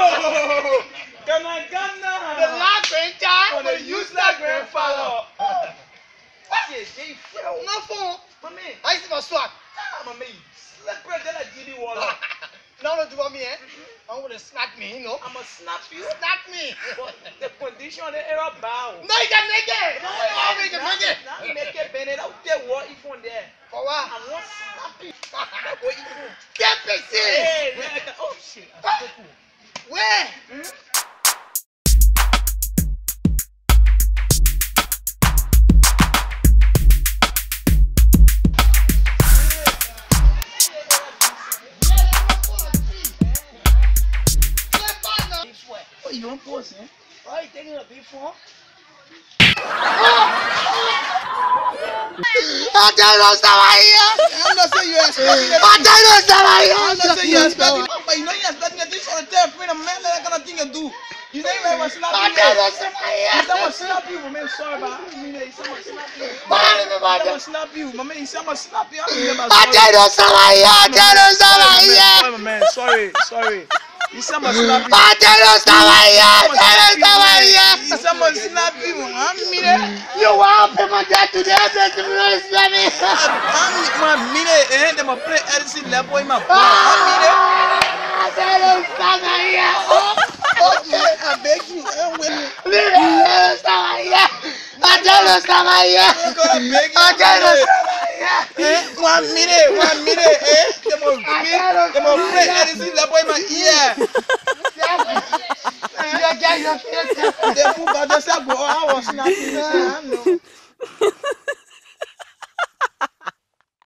Oh, Ghana. The last grandchild for the useless grandfather. What? she from? Not from. Mami. I see my swag. Ah, mami. That I did you all. Now don't do what me, eh? Mm-hmm. I'm gonna snap me, you know. I'm gonna snap you. Snap me. But the condition the error bow. No, you can make it. No, you can make it. Make it, Bennett. I'll tell what if on there. For what? I'm not snapping. Eh? Why you taking a big phone? Adelo estaba ahí. I'm not you expecting. But you know you pina mele that kind of thing you do. You know you. You say what slap you, man. Sorry, I mean you slap you. Bye, my man. Slap you, my man. You say what slap you. I mean about sorry. I tell you sorry, I tell you. My man, sorry, sorry. You say slap you. I tell you sorry, I tell you sorry. You say what slap you. I mean it. You want to my debt today? I'm my play LC level in my. Mire, Samaya. Ajalo Samaya. Ajalo Samaya. Eh, one minute, one minute, eh. They must pray. They must pray. I receive that boy in my ear. You are your face. They move by themselves. I was snapping.